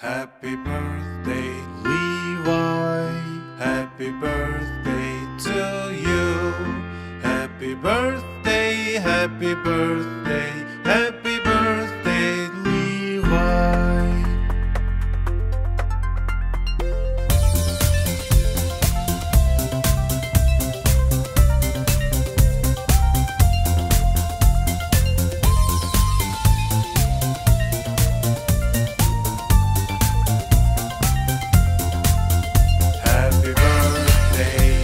Happy birthday, Levi. Happy birthday to you. Happy birthday, happy birthday, day.